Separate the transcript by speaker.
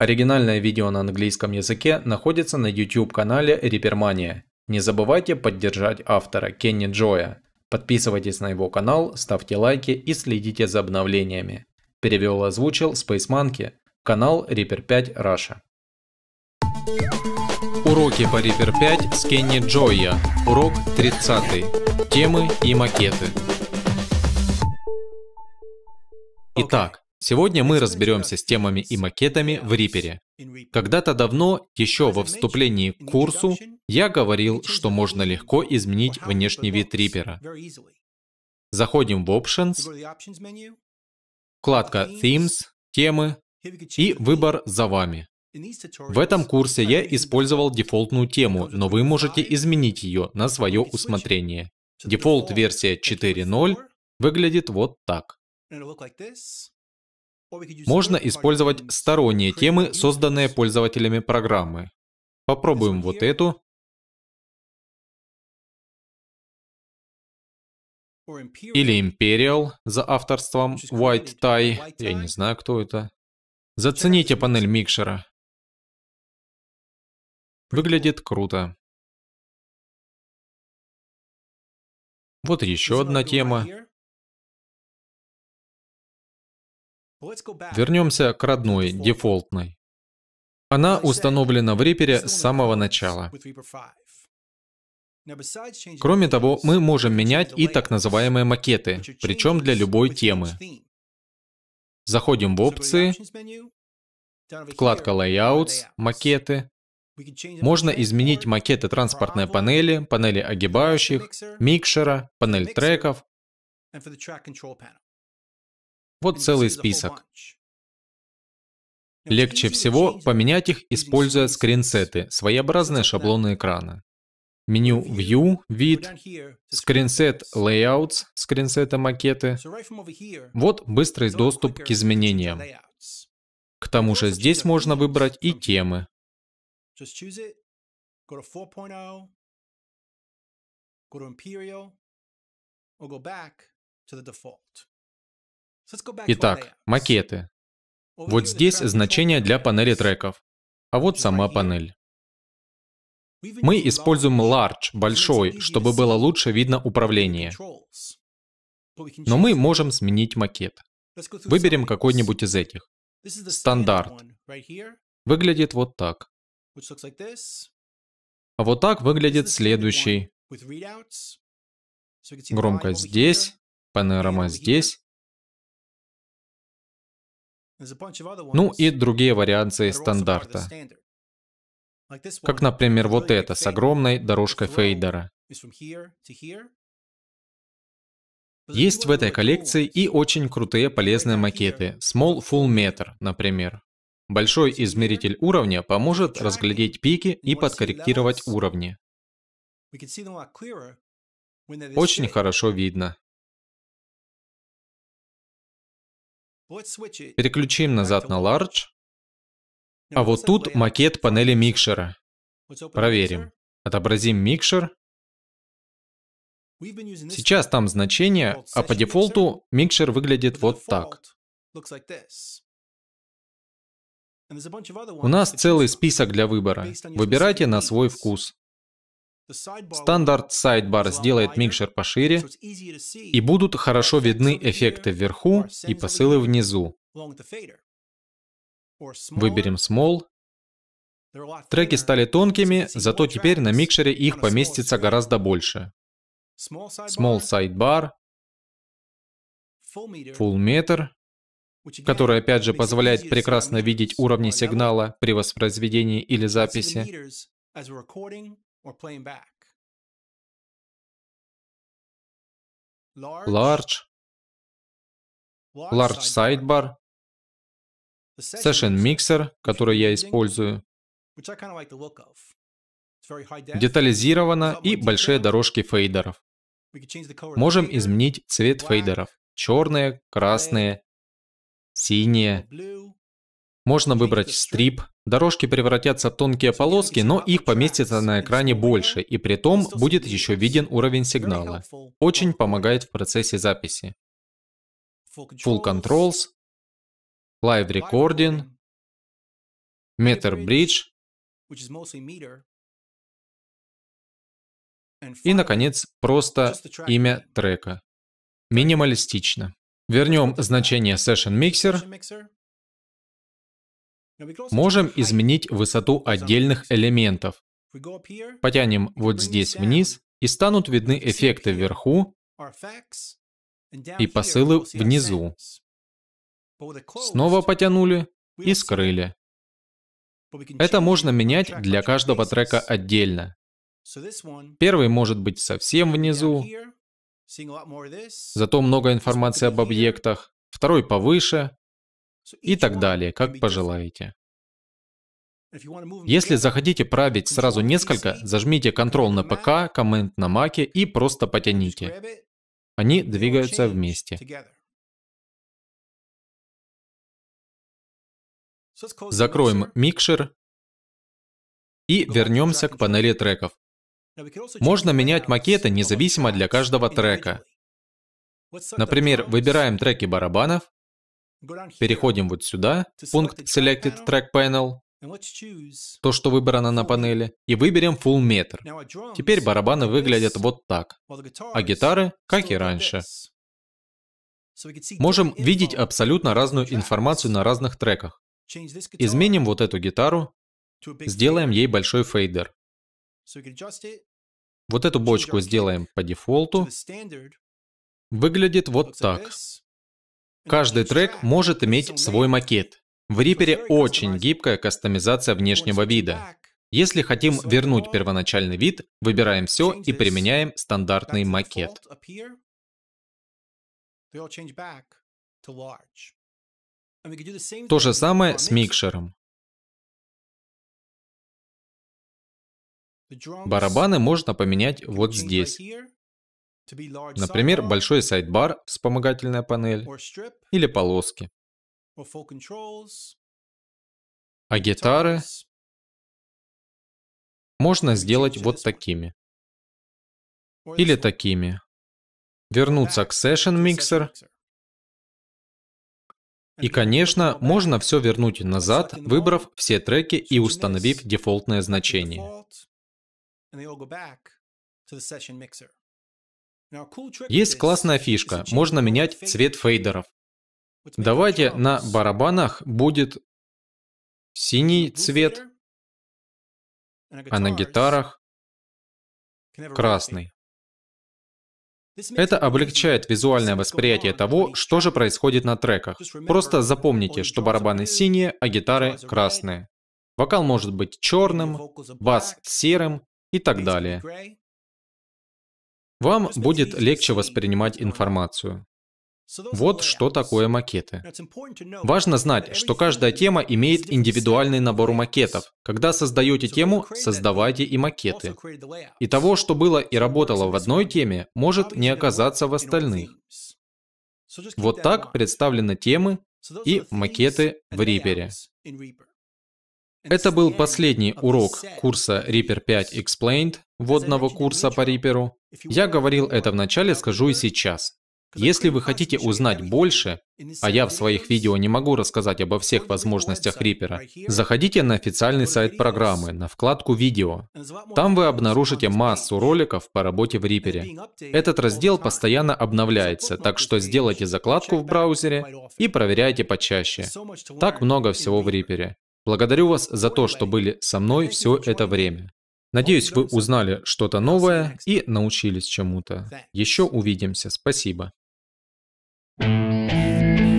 Speaker 1: Оригинальное видео на английском языке находится на YouTube канале Рипермания. Не забывайте поддержать автора Кенни Джоя. Подписывайтесь на его канал, ставьте лайки и следите за обновлениями. Перевел и озвучил Space Monkey, канал Reaper 5 Russia. Уроки по Reaper 5 с Кенни Джоя. Урок 30. Темы и макеты. Итак, сегодня мы разберемся с темами и макетами в Reaper. Когда-то давно, еще во вступлении к курсу, я говорил, что можно легко изменить внешний вид Reaper. Заходим в Options, вкладка Themes, темы и выбор за вами. В этом курсе я использовал дефолтную тему, но вы можете изменить ее на свое усмотрение. Дефолт версия 4.0 выглядит вот так. Можно использовать сторонние темы, созданные пользователями программы. Попробуем вот эту. Или Imperial за авторством White Tie. Я не знаю, кто это. Зацените панель микшера. Выглядит круто. Вот еще одна тема. Вернемся к родной, дефолтной. Она установлена в Reaper с самого начала. Кроме того, мы можем менять и так называемые макеты, причем для любой темы. Заходим в опции, вкладка Layouts, макеты. Можно изменить макеты транспортной панели, панели огибающих, микшера, панель треков. Вот целый список. Легче всего поменять их, используя скринсеты, своеобразные шаблоны экрана. Меню View, вид, скринсет Layouts, скринсеты макеты. Вот быстрый доступ к изменениям. К тому же здесь можно выбрать и темы. Go to Imperial, or go back to the default. Итак, макеты. Вот здесь значение для панели треков. А вот сама панель. Мы используем Large, большой, чтобы было лучше видно управление. Но мы можем сменить макет. Выберем какой-нибудь из этих. Стандарт. Выглядит вот так. А вот так выглядит следующий. Громкость здесь, панорама здесь, ну и другие вариации стандарта. Как, например, вот это с огромной дорожкой фейдера. Есть в этой коллекции и очень крутые полезные макеты. Small Full Meter, например. Большой измеритель уровня поможет разглядеть пики и подкорректировать уровни. Очень хорошо видно. Переключим назад на Large. А вот тут макет панели микшера. Проверим. Отобразим микшер. Сейчас там значение, а по дефолту микшер выглядит вот так. У нас целый список для выбора. Выбирайте на свой вкус. Стандарт sidebar сделает микшер пошире, и будут хорошо видны эффекты вверху и посылы внизу. Выберем Small. Треки стали тонкими, зато теперь на микшере их поместится гораздо больше. Small Sidebar, Full Meter, который опять же позволяет прекрасно видеть уровни сигнала при воспроизведении или записи. Large, Large. Sidebar, Session Mixer, который я использую, детализировано и большие дорожки фейдеров. Можем изменить цвет фейдеров. Черные, красные, синие. Можно выбрать стрип. Дорожки превратятся в тонкие полоски, но их поместится на экране больше, и при том будет еще виден уровень сигнала. Очень помогает в процессе записи. Full Controls, Live Recording, Meter Bridge и, наконец, просто имя трека. Минималистично. Вернем значение Session Mixer. Можем изменить высоту отдельных элементов. Потянем вот здесь вниз, и станут видны эффекты вверху и посылы внизу. Снова потянули и скрыли. Это можно менять для каждого трека отдельно. Первый может быть совсем внизу, зато много информации об объектах, второй повыше и так далее, как пожелаете. Если захотите править сразу несколько, зажмите Ctrl на ПК, Command на Маке и просто потяните. Они двигаются вместе. Закроем микшер и вернемся к панели треков. Можно менять макеты независимо для каждого трека. Например, выбираем треки барабанов, переходим вот сюда, пункт Selected Track Panel, то, что выбрано на панели, и выберем Full Meter. Теперь барабаны выглядят вот так, а гитары, как и раньше. Можем видеть абсолютно разную информацию на разных треках. Изменим вот эту гитару, сделаем ей большой фейдер. Вот эту бочку сделаем по дефолту. Выглядит вот так. Каждый трек может иметь свой макет. В Reaper очень гибкая кастомизация внешнего вида. Если хотим вернуть первоначальный вид, выбираем все и применяем стандартный макет. То же самое с микшером. Барабаны можно поменять вот здесь. Например, большой сайдбар, вспомогательная панель, или полоски. А гитары можно сделать вот такими. Или такими. Вернуться к Session Mixer и, конечно, можно все вернуть назад, выбрав все треки и установив дефолтное значение. Есть классная фишка, можно менять цвет фейдеров. Давайте на барабанах будет синий цвет, а на гитарах красный. Это облегчает визуальное восприятие того, что же происходит на треках. Просто запомните, что барабаны синие, а гитары красные. Вокал может быть черным, бас серым и так далее. Вам будет легче воспринимать информацию. Вот что такое макеты. Важно знать, что каждая тема имеет индивидуальный набор макетов. Когда создаете тему, создавайте и макеты. И того, что было и работало в одной теме, может не оказаться в остальных. Вот так представлены темы и макеты в Reaper. Это был последний урок курса Reaper 5 Explained, вводного курса по Reaper. Я говорил это в начале, скажу и сейчас. Если вы хотите узнать больше, а я в своих видео не могу рассказать обо всех возможностях Reaper, заходите на официальный сайт программы, на вкладку «Видео». Там вы обнаружите массу роликов по работе в Reaper. Этот раздел постоянно обновляется, так что сделайте закладку в браузере и проверяйте почаще. Так много всего в Reaper. Благодарю вас за то, что были со мной все это время. Надеюсь, вы узнали что-то новое и научились чему-то. Еще увидимся. Спасибо. Ah!